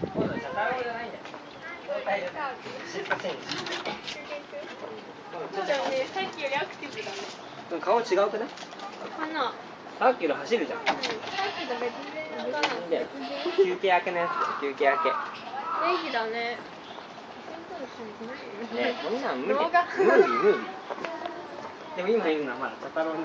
今度チャタロじゃないんだよシッパチェンジそうだよね、さっきよりアクティブだね。顔違うくないかな。さっきよ走るじゃんうん、さっきと別人かな。いんだ休憩明けのやつだよ休憩明け元気だね。ねこんなん無理無理無理でも今いるのはまだチャタロウの